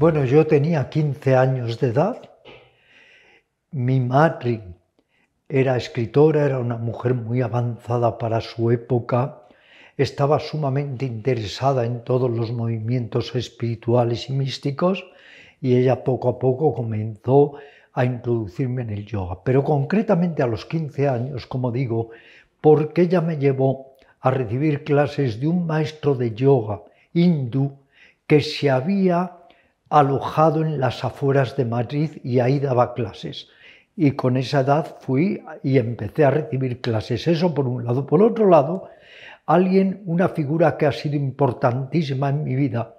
Bueno, yo tenía 15 años de edad. Mi madre era escritora, era una mujer muy avanzada para su época, estaba sumamente interesada en todos los movimientos espirituales y místicos y ella poco a poco comenzó a introducirme en el yoga, pero concretamente a los 15 años, como digo, porque ella me llevó a recibir clases de un maestro de yoga hindú que se había alojado en las afueras de Madrid y ahí daba clases. Y con esa edad fui y empecé a recibir clases. Eso por un lado. Por otro lado, alguien, una figura que ha sido importantísima en mi vida,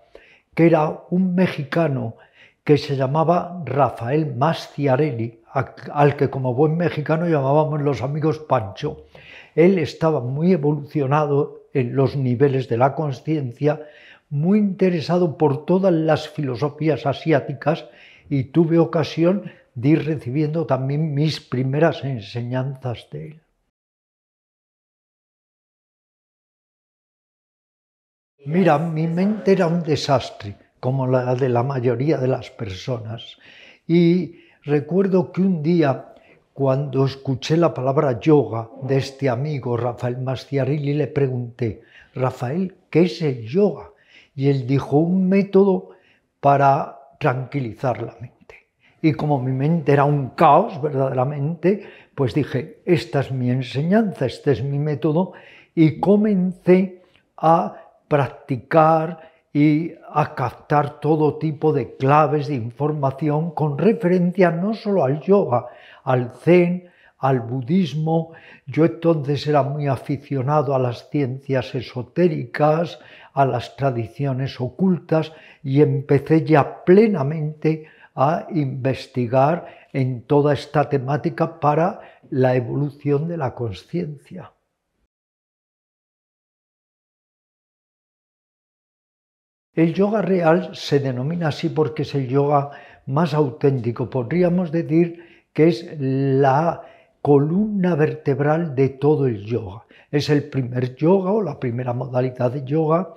que era un mexicano que se llamaba Rafael Mastiarelli, al que como buen mexicano llamábamos los amigos Pancho. Él estaba muy evolucionado en los niveles de la conciencia muy interesado por todas las filosofías asiáticas y tuve ocasión de ir recibiendo también mis primeras enseñanzas de él. Mira, mi mente era un desastre, como la de la mayoría de las personas. Y recuerdo que un día, cuando escuché la palabra yoga de este amigo Rafael Mastiarilli, le pregunté, Rafael, ¿qué es el yoga? Y él dijo un método para tranquilizar la mente. Y como mi mente era un caos verdaderamente, pues dije, esta es mi enseñanza, este es mi método, y comencé a practicar y a captar todo tipo de claves de información con referencia no solo al yoga, al zen, al budismo. Yo entonces era muy aficionado a las ciencias esotéricas, a las tradiciones ocultas y empecé ya plenamente a investigar en toda esta temática para la evolución de la conciencia. El yoga real se denomina así porque es el yoga más auténtico. Podríamos decir que es la columna vertebral de todo el yoga. Es el primer yoga o la primera modalidad de yoga.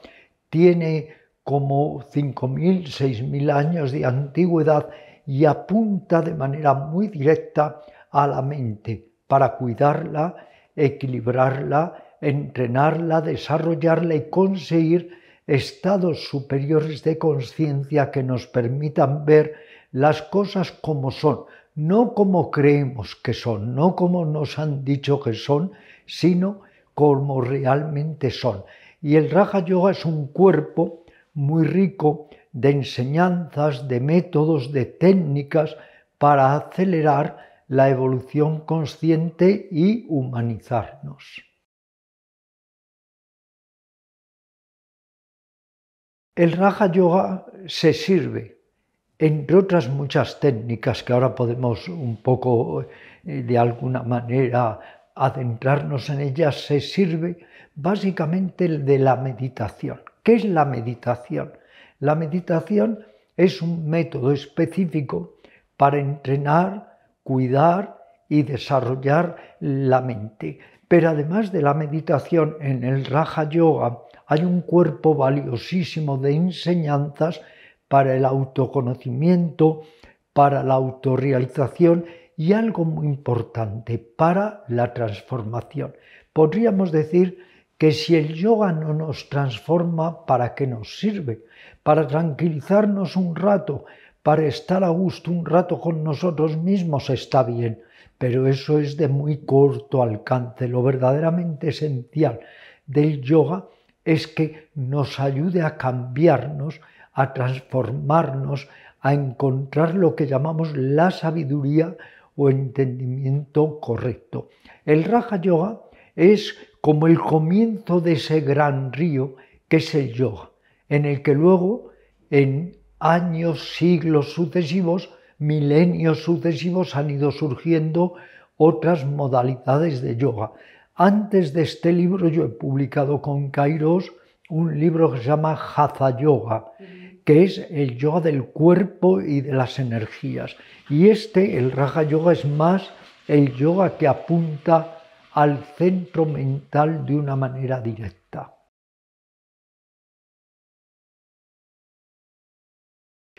Tiene como 5.000, 6.000 años de antigüedad y apunta de manera muy directa a la mente para cuidarla, equilibrarla, entrenarla, desarrollarla y conseguir estados superiores de conciencia que nos permitan ver las cosas como son, no como creemos que son, no como nos han dicho que son, sino como realmente son. Y el Raja Yoga es un cuerpo muy rico de enseñanzas, de métodos, de técnicas para acelerar la evolución consciente y humanizarnos. El Raja Yoga se sirve entre otras muchas técnicas que ahora podemos un poco eh, de alguna manera adentrarnos en ellas, se sirve básicamente de la meditación. ¿Qué es la meditación? La meditación es un método específico para entrenar, cuidar y desarrollar la mente. Pero además de la meditación en el Raja Yoga hay un cuerpo valiosísimo de enseñanzas para el autoconocimiento, para la autorrealización y algo muy importante, para la transformación. Podríamos decir que si el yoga no nos transforma, ¿para qué nos sirve? Para tranquilizarnos un rato, para estar a gusto un rato con nosotros mismos está bien, pero eso es de muy corto alcance. Lo verdaderamente esencial del yoga es que nos ayude a cambiarnos, a transformarnos, a encontrar lo que llamamos la sabiduría o entendimiento correcto. El Raja Yoga es como el comienzo de ese gran río que es el yoga, en el que luego en años, siglos sucesivos, milenios sucesivos han ido surgiendo otras modalidades de yoga. Antes de este libro yo he publicado con Kairos un libro que se llama Hatha Yoga, que es el yoga del cuerpo y de las energías. Y este, el Raja Yoga, es más el yoga que apunta al centro mental de una manera directa.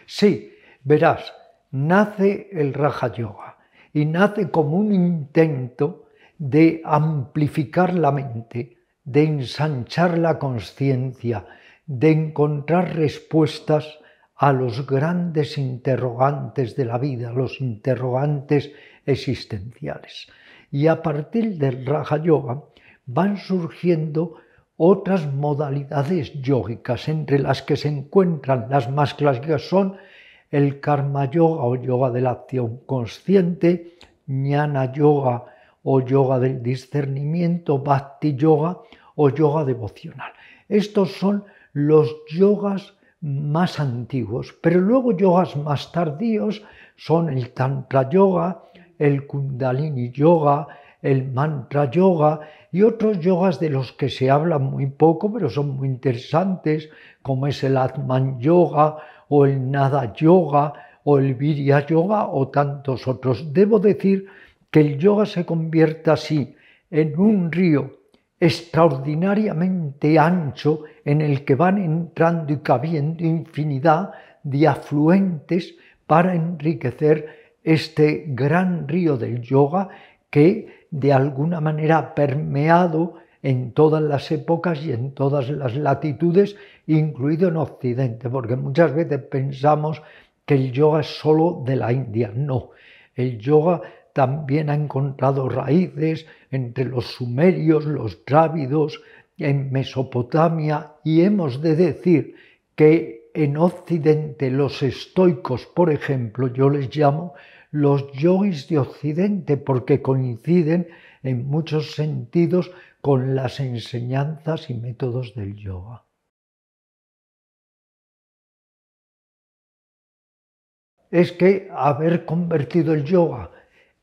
Sí, verás, nace el Raja Yoga y nace como un intento de amplificar la mente, de ensanchar la conciencia, de encontrar respuestas a los grandes interrogantes de la vida, los interrogantes existenciales. Y a partir del Raja Yoga van surgiendo otras modalidades yógicas, entre las que se encuentran las más clásicas son el Karma Yoga o Yoga de la acción consciente, Jnana Yoga o Yoga del discernimiento, Bhakti Yoga o Yoga devocional. Estos son los yogas más antiguos, pero luego yogas más tardíos son el Tantra Yoga, el Kundalini Yoga, el Mantra Yoga y otros yogas de los que se habla muy poco, pero son muy interesantes, como es el Atman Yoga o el Nada Yoga o el Virya Yoga o tantos otros. Debo decir que el yoga se convierta así en un río extraordinariamente ancho en el que van entrando y cabiendo infinidad de afluentes para enriquecer este gran río del yoga que de alguna manera ha permeado en todas las épocas y en todas las latitudes, incluido en Occidente, porque muchas veces pensamos que el yoga es solo de la India. No, el yoga también ha encontrado raíces entre los sumerios, los drávidos, en Mesopotamia, y hemos de decir que en Occidente los estoicos, por ejemplo, yo les llamo los yogis de Occidente porque coinciden en muchos sentidos con las enseñanzas y métodos del yoga. Es que haber convertido el yoga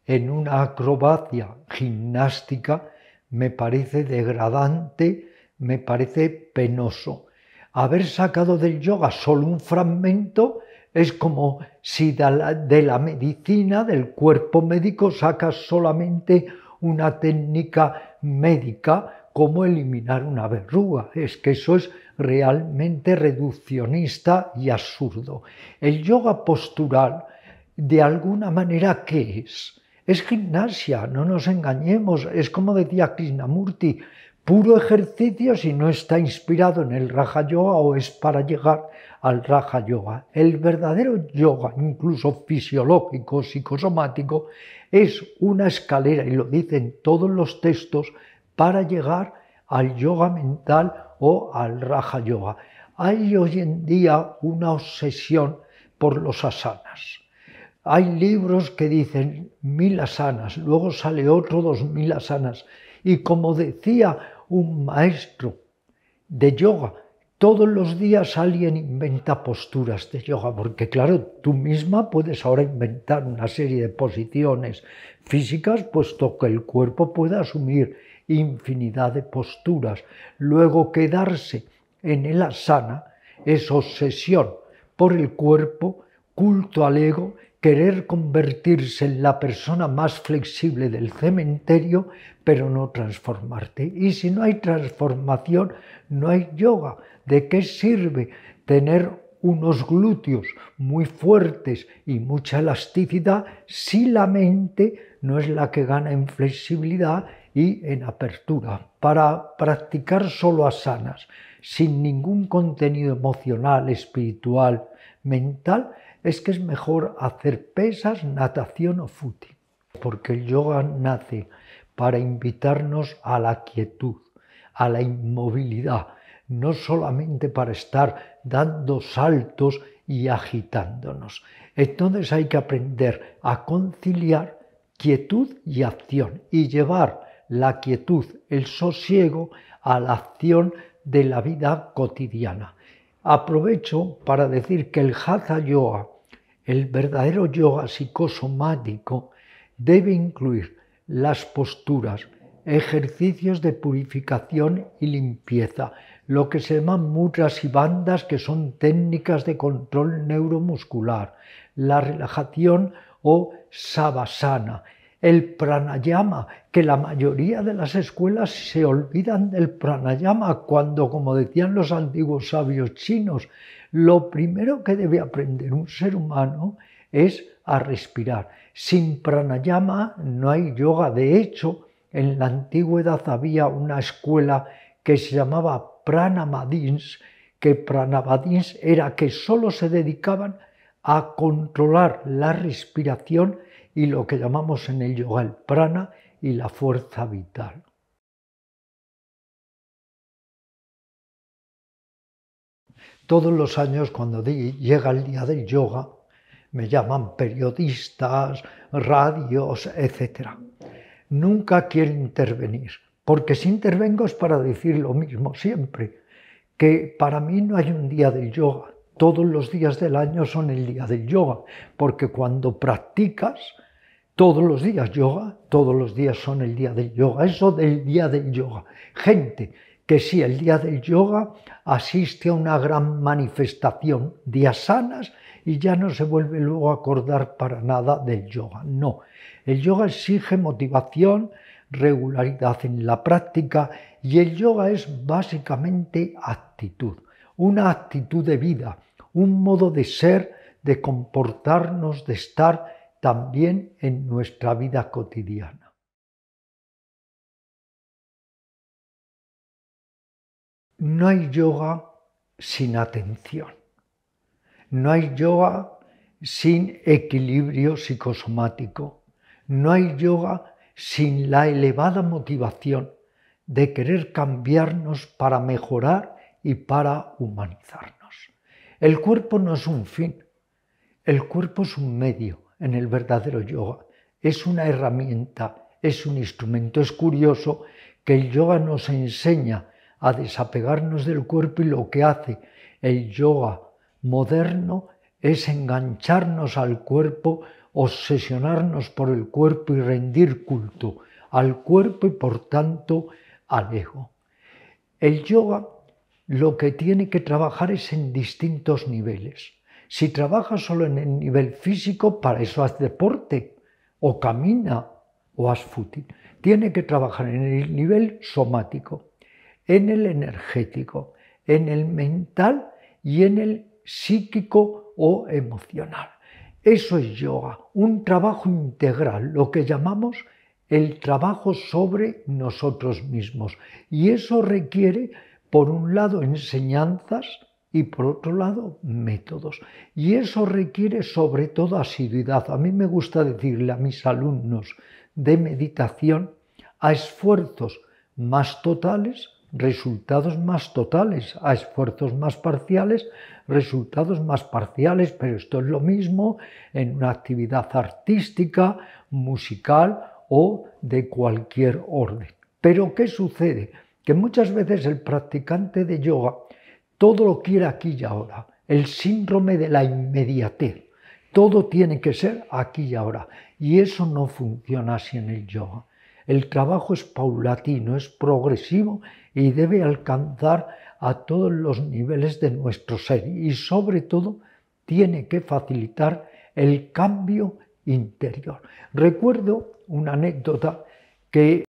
en una acrobacia gimnástica me parece degradante, me parece penoso. Haber sacado del yoga solo un fragmento es como si de la, medicina, del cuerpo médico, sacas solamente una técnica médica como eliminar una verruga. Es que eso es realmente reduccionista y absurdo. El yoga postural, de alguna manera, ¿qué es? Es gimnasia, no nos engañemos, es como decía Krishnamurti, puro ejercicio si no está inspirado en el Raja Yoga o es para llegar al Raja Yoga. El verdadero yoga, incluso fisiológico, psicosomático, es una escalera, y lo dicen todos los textos, para llegar al yoga mental o al Raja Yoga. Hay hoy en día una obsesión por los asanas. Hay libros que dicen mil asanas, luego sale otro dos mil asanas. Y como decía un maestro de yoga, todos los días alguien inventa posturas de yoga, porque claro, tú misma puedes ahora inventar una serie de posiciones físicas, puesto que el cuerpo puede asumir infinidad de posturas. Luego quedarse en el asana es obsesión por el cuerpo, culto al ego querer convertirse en la persona más flexible del cementerio, pero no transformarte. Y si no hay transformación, no hay yoga. ¿De qué sirve tener unos glúteos muy fuertes y mucha elasticidad si la mente no es la que gana en flexibilidad y en apertura? Para practicar solo asanas, sin ningún contenido emocional, espiritual, mental, es que es mejor hacer pesas, natación o footing, porque el yoga nace para invitarnos a la quietud, a la inmovilidad, no solamente para estar dando saltos y agitándonos. Entonces hay que aprender a conciliar quietud y acción y llevar la quietud, el sosiego a la acción de la vida cotidiana. Aprovecho para decir que el Hatha Yoga, el verdadero yoga psicosomático, debe incluir las posturas, ejercicios de purificación y limpieza, lo que se llaman mudras y bandas, que son técnicas de control neuromuscular, la relajación o savasana, el pranayama, que la mayoría de las escuelas se olvidan del pranayama cuando, como decían los antiguos sabios chinos, lo primero que debe aprender un ser humano es a respirar. Sin pranayama no hay yoga. De hecho, en la antigüedad había una escuela que se llamaba Pranamadins, que Pranamadins era que solo se dedicaban a controlar la respiración y lo que llamamos en el yoga el prana y la fuerza vital. Todos los años cuando llega el día del yoga, me llaman periodistas, radios, etc. Nunca quiero intervenir, porque si intervengo es para decir lo mismo siempre, que para mí no hay un día del yoga, todos los días del año son el día del yoga, porque cuando practicas todos los días yoga, todos los días son el día del yoga, eso del día del yoga. Gente que si el día del yoga asiste a una gran manifestación de asanas y ya no se vuelve luego a acordar para nada del yoga. No, el yoga exige motivación, regularidad en la práctica y el yoga es básicamente actitud, una actitud de vida, un modo de ser, de comportarnos, de estar también en nuestra vida cotidiana. No hay yoga sin atención. No hay yoga sin equilibrio psicosomático. No hay yoga sin la elevada motivación de querer cambiarnos para mejorar y para humanizarnos. El cuerpo no es un fin, el cuerpo es un medio en el verdadero yoga, es una herramienta, es un instrumento. Es curioso que el yoga nos enseña a desapegarnos del cuerpo y lo que hace el yoga moderno es engancharnos al cuerpo, obsesionarnos por el cuerpo y rendir culto al cuerpo y por tanto al ego. El yoga lo que tiene que trabajar es en distintos niveles. Si trabajas solo en el nivel físico, para eso haz deporte, o camina, o haz fútbol. Tiene que trabajar en el nivel somático, en el energético, en el mental y en el psíquico o emocional. Eso es yoga, un trabajo integral, lo que llamamos el trabajo sobre nosotros mismos. Y eso requiere por un lado, enseñanzas y por otro lado, métodos. Y eso requiere sobre todo asiduidad. A mí me gusta decirle a mis alumnos de meditación a esfuerzos más totales, resultados más totales, a esfuerzos más parciales, resultados más parciales, pero esto es lo mismo en una actividad artística, musical o de cualquier orden. Pero ¿qué sucede? que muchas veces el practicante de yoga todo lo quiere aquí y ahora, el síndrome de la inmediatez. Todo tiene que ser aquí y ahora. Y eso no funciona así en el yoga. El trabajo es paulatino, es progresivo y debe alcanzar a todos los niveles de nuestro ser. Y sobre todo tiene que facilitar el cambio interior. Recuerdo una anécdota que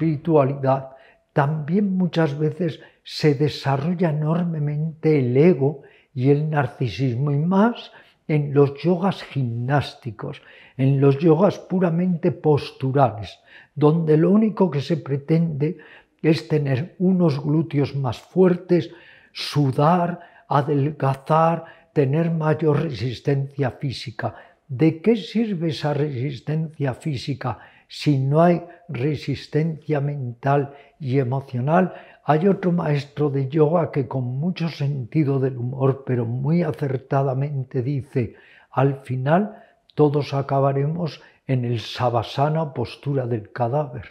espiritualidad, también muchas veces se desarrolla enormemente el ego y el narcisismo y más en los yogas gimnásticos, en los yogas puramente posturales, donde lo único que se pretende es tener unos glúteos más fuertes, sudar, adelgazar, tener mayor resistencia física. ¿De qué sirve esa resistencia física si no hay resistencia mental y emocional? Hay otro maestro de yoga que con mucho sentido del humor, pero muy acertadamente dice, al final todos acabaremos en el savasana postura del cadáver.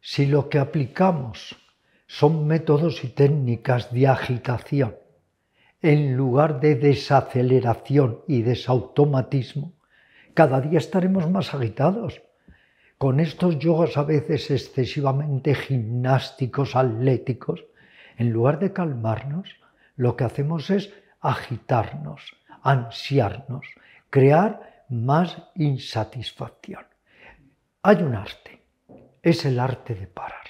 Si lo que aplicamos son métodos y técnicas de agitación en lugar de desaceleración y desautomatismo, cada día estaremos más agitados. Con estos yogas a veces excesivamente gimnásticos, atléticos, en lugar de calmarnos, lo que hacemos es agitarnos, ansiarnos, crear más insatisfacción. Hay un arte, es el arte de parar.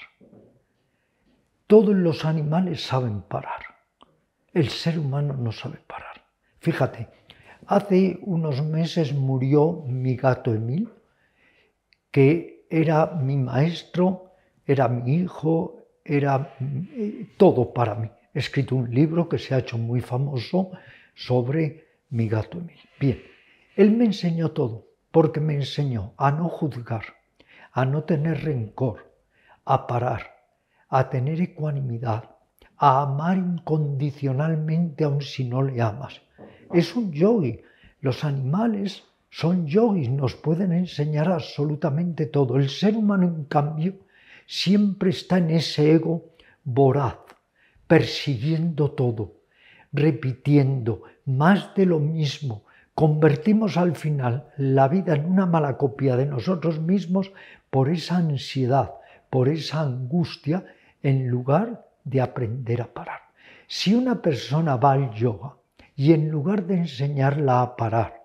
Todos los animales saben parar el ser humano no sabe parar. Fíjate, hace unos meses murió mi gato Emil, que era mi maestro, era mi hijo, era eh, todo para mí. He escrito un libro que se ha hecho muy famoso sobre mi gato Emil. Bien, él me enseñó todo, porque me enseñó a no juzgar, a no tener rencor, a parar, a tener ecuanimidad, a amar incondicionalmente aun si no le amas. Es un yogi. Los animales son yogis, nos pueden enseñar absolutamente todo. El ser humano, en cambio, siempre está en ese ego voraz, persiguiendo todo, repitiendo más de lo mismo. Convertimos al final la vida en una mala copia de nosotros mismos por esa ansiedad, por esa angustia, en lugar de aprender a parar. Si una persona va al yoga y en lugar de enseñarla a parar,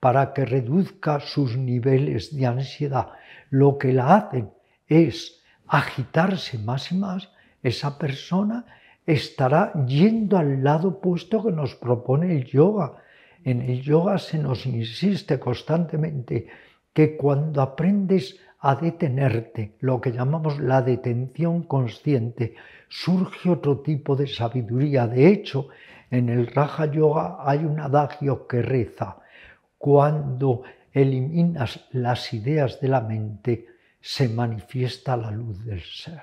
para que reduzca sus niveles de ansiedad, lo que la hacen es agitarse más y más, esa persona estará yendo al lado opuesto que nos propone el yoga. En el yoga se nos insiste constantemente que cuando aprendes a detenerte, lo que llamamos la detención consciente, surge otro tipo de sabiduría. De hecho, en el Raja Yoga hay un adagio que reza, cuando eliminas las ideas de la mente, se manifiesta la luz del ser.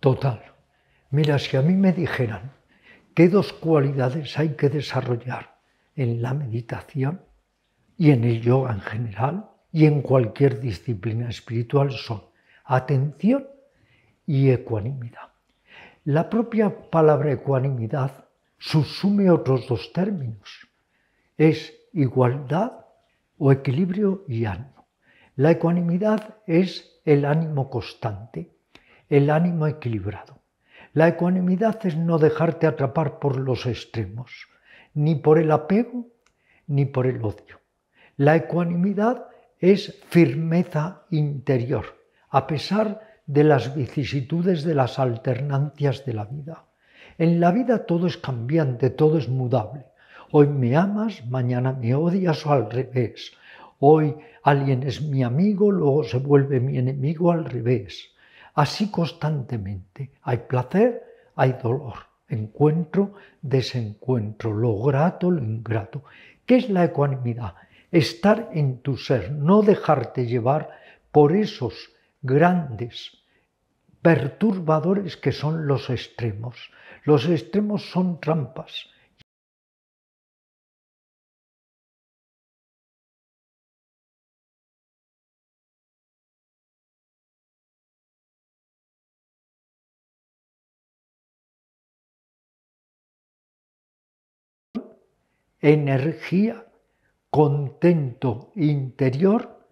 Total. Mira, si a mí me dijeran qué dos cualidades hay que desarrollar en la meditación y en el yoga en general, y en cualquier disciplina espiritual son atención y ecuanimidad. La propia palabra ecuanimidad subsume otros dos términos. Es igualdad o equilibrio y ánimo. La ecuanimidad es el ánimo constante, el ánimo equilibrado. La ecuanimidad es no dejarte atrapar por los extremos, ni por el apego ni por el odio. La ecuanimidad es firmeza interior, a pesar de las vicisitudes de las alternancias de la vida. En la vida todo es cambiante, todo es mudable. Hoy me amas, mañana me odias o al revés. Hoy alguien es mi amigo, luego se vuelve mi enemigo al revés. Así constantemente. Hay placer, hay dolor. Encuentro, desencuentro, lo grato, lo ingrato. ¿Qué es la ecuanimidad? estar en tu ser, no dejarte llevar por esos grandes perturbadores que son los extremos. Los extremos son trampas. Energía contento interior,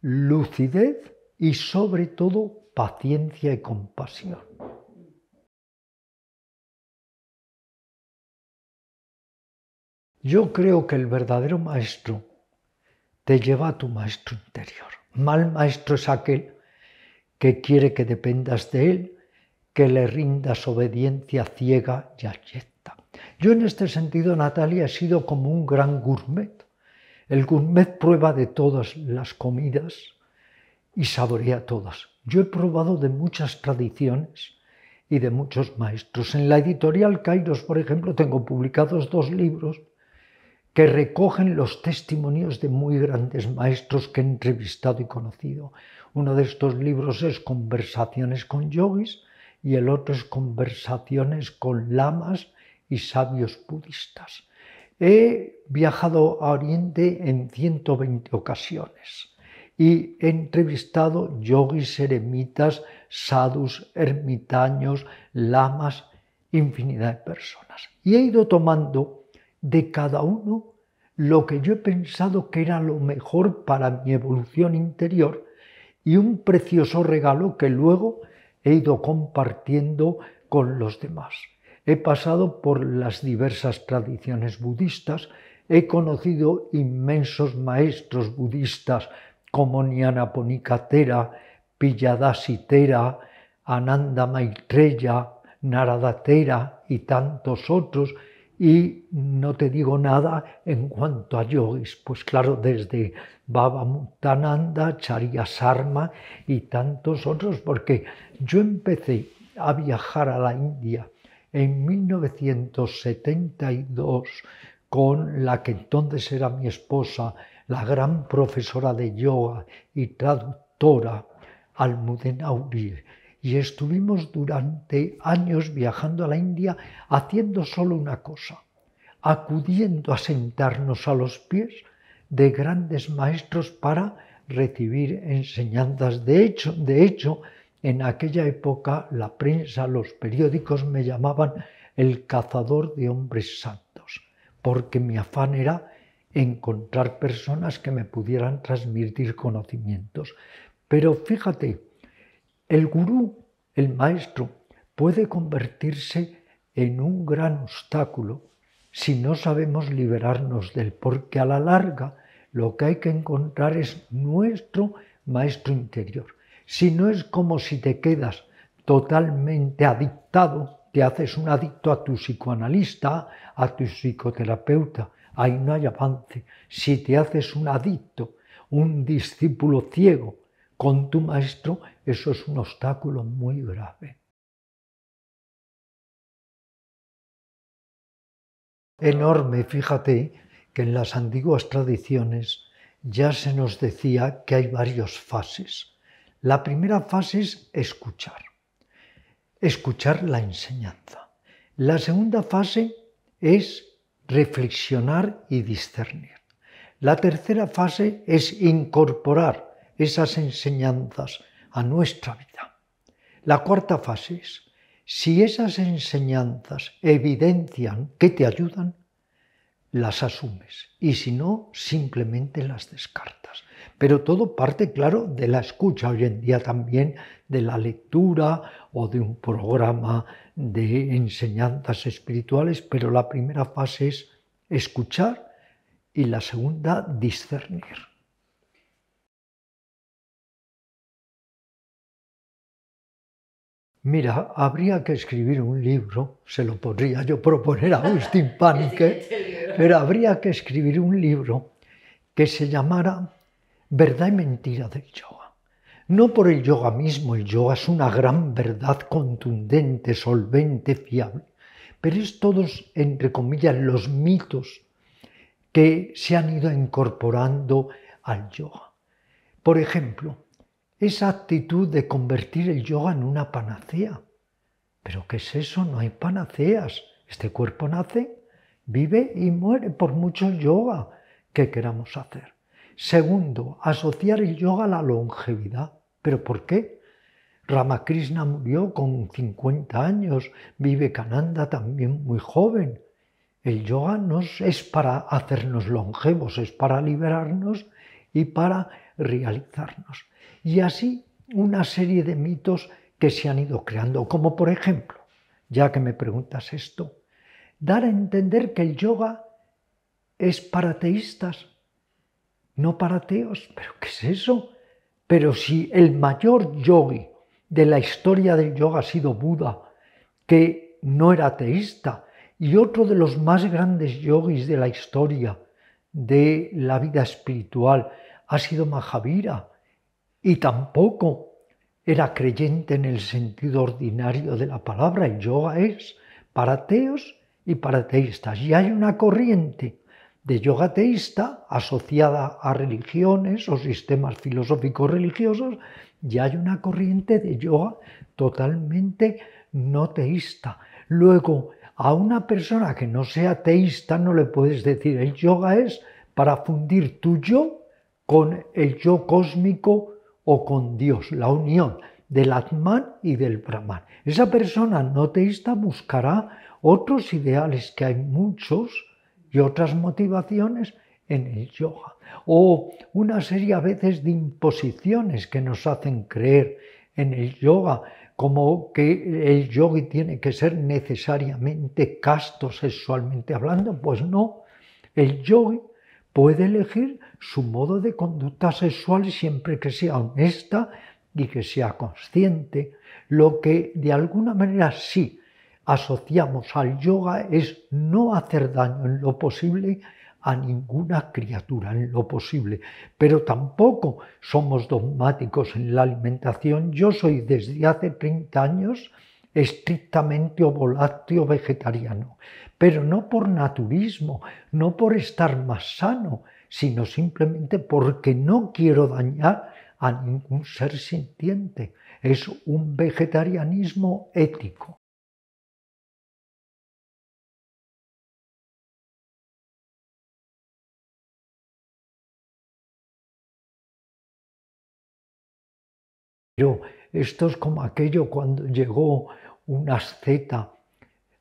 lucidez y sobre todo paciencia y compasión. Yo creo que el verdadero maestro te lleva a tu maestro interior. Mal maestro es aquel que quiere que dependas de él, que le rindas obediencia ciega y abyecta. Yo en este sentido, Natalia, he sido como un gran gourmet el gourmet prueba de todas las comidas, y saborea todas. Yo he probado de muchas tradiciones y de muchos maestros. En la editorial Kairos, por ejemplo, tengo publicados dos libros que recogen los testimonios de muy grandes maestros que he entrevistado y conocido. Uno de estos libros es Conversaciones con yogis y el otro es Conversaciones con lamas y sabios budistas. He viajado a Oriente en 120 ocasiones y he entrevistado yogis, eremitas, sadhus, ermitaños, lamas, infinidad de personas. Y he ido tomando de cada uno lo que yo he pensado que era lo mejor para mi evolución interior y un precioso regalo que luego he ido compartiendo con los demás. He pasado por las diversas tradiciones budistas, he conocido inmensos maestros budistas como Nyanaponika Pilladasi Tera, Ananda Maitreya, Narada Tera y tantos otros, y no te digo nada en cuanto a yogis, pues claro, desde Baba Mutananda, Charya Sarma y tantos otros, porque yo empecé a viajar a la India en 1972 con la que entonces era mi esposa, la gran profesora de yoga y traductora Almudena Uribe y estuvimos durante años viajando a la India haciendo solo una cosa, acudiendo a sentarnos a los pies de grandes maestros para recibir enseñanzas. De hecho, de hecho, en aquella época la prensa, los periódicos me llamaban el cazador de hombres santos, porque mi afán era encontrar personas que me pudieran transmitir conocimientos. Pero fíjate, el gurú, el maestro, puede convertirse en un gran obstáculo si no sabemos liberarnos de él, porque a la larga lo que hay que encontrar es nuestro maestro interior. Si no es como si te quedas totalmente adictado, te haces un adicto a tu psicoanalista, a tu psicoterapeuta, ahí no hay avance. Si te haces un adicto, un discípulo ciego con tu maestro, eso es un obstáculo muy grave. Enorme, fíjate que en las antiguas tradiciones ya se nos decía que hay varias fases. La primera fase es escuchar, escuchar la enseñanza. La segunda fase es reflexionar y discernir. La tercera fase es incorporar esas enseñanzas a nuestra vida. La cuarta fase es, si esas enseñanzas evidencian que te ayudan, las asumes y si no, simplemente las descartas. Pero todo parte, claro, de la escucha, hoy en día también de la lectura o de un programa de enseñanzas espirituales, pero la primera fase es escuchar y la segunda discernir. Mira, habría que escribir un libro, se lo podría yo proponer a Agustín Panique, pero habría que escribir un libro que se llamara Verdad y Mentira del Yoga. No por el yoga mismo, el yoga es una gran verdad contundente, solvente, fiable, pero es todos, entre comillas, los mitos que se han ido incorporando al yoga. Por ejemplo, esa actitud de convertir el yoga en una panacea. ¿Pero qué es eso? No hay panaceas. Este cuerpo nace, vive y muere por mucho yoga que queramos hacer. Segundo, asociar el yoga a la longevidad. ¿Pero por qué? Ramakrishna murió con 50 años, vive Kananda también muy joven. El yoga no es para hacernos longevos, es para liberarnos y para realizarnos. Y así una serie de mitos que se han ido creando, como por ejemplo, ya que me preguntas esto, dar a entender que el yoga es para teístas, no para ateos. ¿Pero qué es eso? Pero si el mayor yogi de la historia del yoga ha sido Buda, que no era ateísta, y otro de los más grandes yogis de la historia de la vida espiritual ha sido Mahavira, y tampoco era creyente en el sentido ordinario de la palabra. El yoga es para ateos y para teístas. Y hay una corriente de yoga teísta asociada a religiones o sistemas filosóficos religiosos y hay una corriente de yoga totalmente no teísta. Luego, a una persona que no sea teísta no le puedes decir el yoga es para fundir tu yo con el yo cósmico o con Dios, la unión del Atman y del Brahman. Esa persona no teísta buscará otros ideales que hay muchos y otras motivaciones en el yoga. O una serie a veces de imposiciones que nos hacen creer en el yoga, como que el yogi tiene que ser necesariamente casto sexualmente hablando. Pues no, el yogi puede elegir su modo de conducta sexual siempre que sea honesta y que sea consciente. Lo que de alguna manera sí asociamos al yoga es no hacer daño en lo posible a ninguna criatura en lo posible, pero tampoco somos dogmáticos en la alimentación. Yo soy desde hace 30 años estrictamente ovolácteo vegetariano, pero no por naturismo, no por estar más sano, sino simplemente porque no quiero dañar a ningún ser sintiente. Es un vegetarianismo ético. Pero esto es como aquello cuando llegó un asceta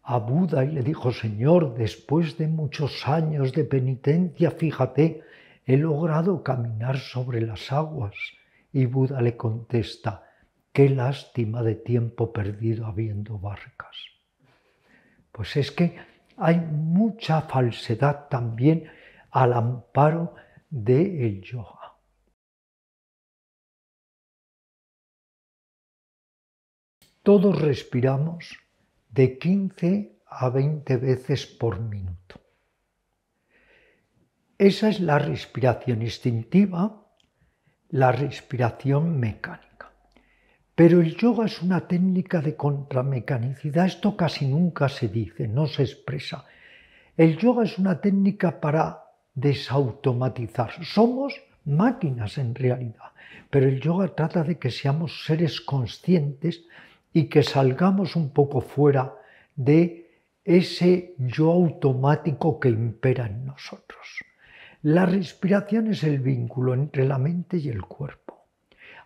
a Buda y le dijo, Señor, después de muchos años de penitencia, fíjate, he logrado caminar sobre las aguas. Y Buda le contesta, qué lástima de tiempo perdido habiendo barcas. Pues es que hay mucha falsedad también al amparo del yoga. Todos respiramos de 15 a 20 veces por minuto. Esa es la respiración instintiva, la respiración mecánica. Pero el yoga es una técnica de contramecanicidad. Esto casi nunca se dice, no se expresa. El yoga es una técnica para desautomatizar. Somos máquinas en realidad, pero el yoga trata de que seamos seres conscientes y que salgamos un poco fuera de ese yo automático que impera en nosotros. La respiración es el vínculo entre la mente y el cuerpo.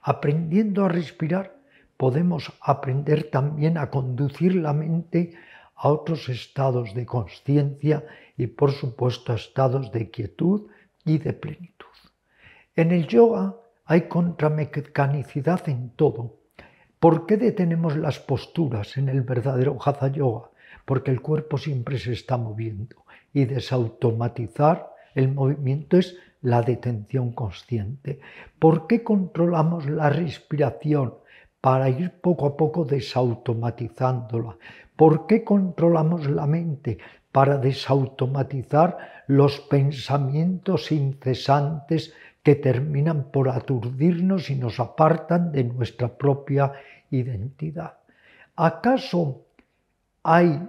Aprendiendo a respirar, podemos aprender también a conducir la mente a otros estados de conciencia y por supuesto a estados de quietud y de plenitud. En el yoga hay contramecanicidad en todo, ¿Por qué detenemos las posturas en el verdadero Hatha Yoga? Porque el cuerpo siempre se está moviendo y desautomatizar el movimiento es la detención consciente. ¿Por qué controlamos la respiración? Para ir poco a poco desautomatizándola. ¿Por qué controlamos la mente? Para desautomatizar los pensamientos incesantes que terminan por aturdirnos y nos apartan de nuestra propia identidad. ¿Acaso hay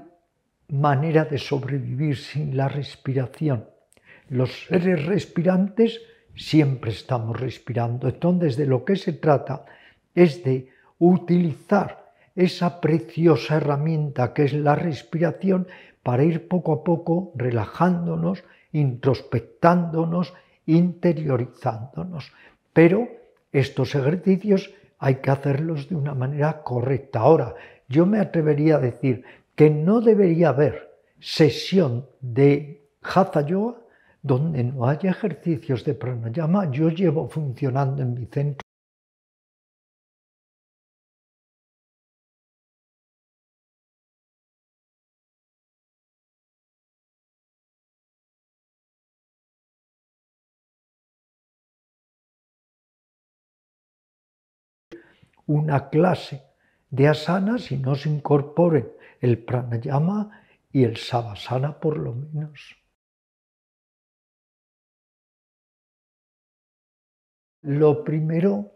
manera de sobrevivir sin la respiración? Los seres respirantes siempre estamos respirando. Entonces de lo que se trata es de utilizar esa preciosa herramienta que es la respiración para ir poco a poco relajándonos, introspectándonos interiorizándonos. Pero estos ejercicios hay que hacerlos de una manera correcta. Ahora, yo me atrevería a decir que no debería haber sesión de Hatha Yoga donde no haya ejercicios de pranayama. Yo llevo funcionando en mi centro una clase de asanas y no se incorporen el pranayama y el savasana por lo menos. Lo primero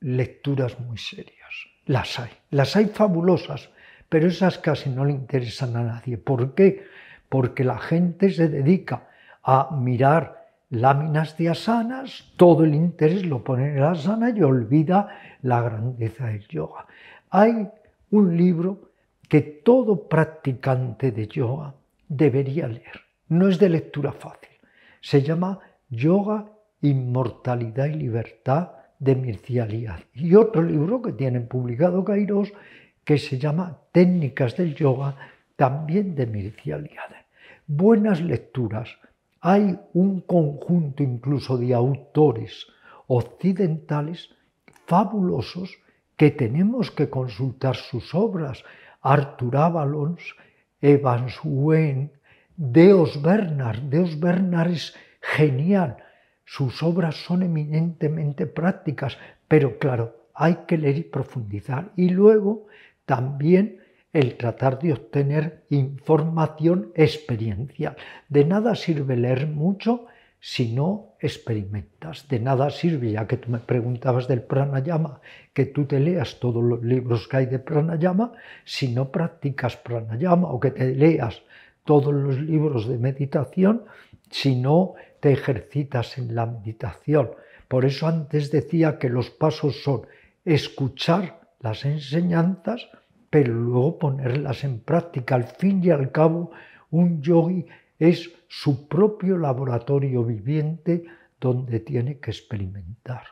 lecturas muy serias. Las hay, las hay fabulosas, pero esas casi no le interesan a nadie. ¿Por qué? Porque la gente se dedica a mirar láminas de asanas, todo el interés lo pone en la asana y olvida la grandeza del yoga. Hay un libro que todo practicante de yoga debería leer. No es de lectura fácil. Se llama Yoga, Inmortalidad y Libertad de Mircea Y otro libro que tienen publicado Kairos que se llama Técnicas del Yoga, también de Mircea Buenas lecturas. Hay un conjunto incluso de autores occidentales fabulosos que tenemos que consultar sus obras. Arthur Avalon, Evans Wen, Deos Bernard. Deos Bernard es genial. Sus obras son eminentemente prácticas, pero claro, hay que leer y profundizar. Y luego también el tratar de obtener información experiencial. De nada sirve leer mucho si no experimentas. De nada sirve, ya que tú me preguntabas del pranayama, que tú te leas todos los libros que hay de pranayama, si no practicas pranayama o que te leas todos los libros de meditación, si no te ejercitas en la meditación. Por eso antes decía que los pasos son escuchar las enseñanzas, pero luego ponerlas en práctica. Al fin y al cabo, un yogi es su propio laboratorio viviente donde tiene que experimentar.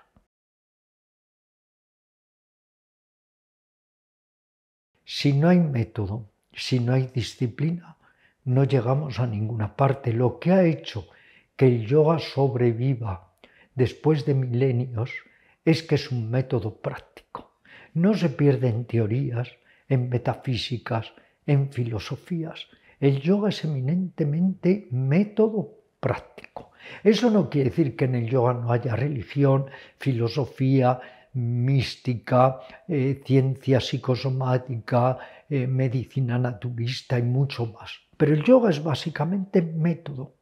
Si no hay método, si no hay disciplina, no llegamos a ninguna parte. Lo que ha hecho que el yoga sobreviva después de milenios es que es un método práctico. No se pierde en teorías, en metafísicas, en filosofías. El yoga es eminentemente método práctico. Eso no quiere decir que en el yoga no haya religión, filosofía, mística, eh, ciencia psicosomática, eh, medicina naturista y mucho más. Pero el yoga es básicamente método.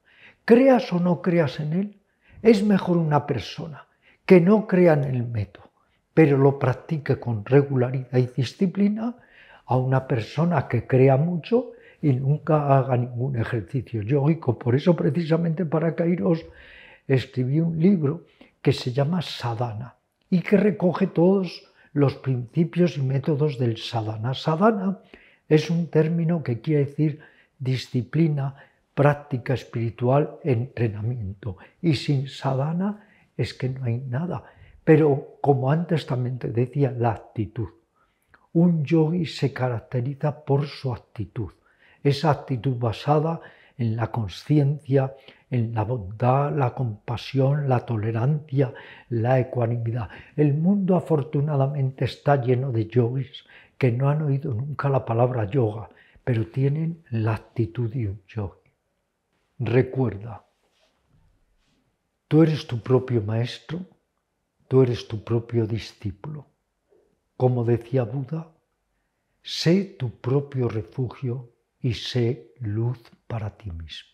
Creas o no creas en él, es mejor una persona que no crea en el método, pero lo practique con regularidad y disciplina, a una persona que crea mucho y nunca haga ningún ejercicio yógico. Por eso, precisamente para Kairos, escribí un libro que se llama Sadhana y que recoge todos los principios y métodos del sadhana. Sadhana es un término que quiere decir disciplina, práctica espiritual, entrenamiento. Y sin sadhana es que no hay nada. Pero como antes también te decía, la actitud. Un yogi se caracteriza por su actitud. Esa actitud basada en la conciencia, en la bondad, la compasión, la tolerancia, la ecuanimidad. El mundo afortunadamente está lleno de yogis que no han oído nunca la palabra yoga, pero tienen la actitud de un yogi. Recuerda, tú eres tu propio maestro, tú eres tu propio discípulo. Como decía Buda, sé tu propio refugio y sé luz para ti mismo.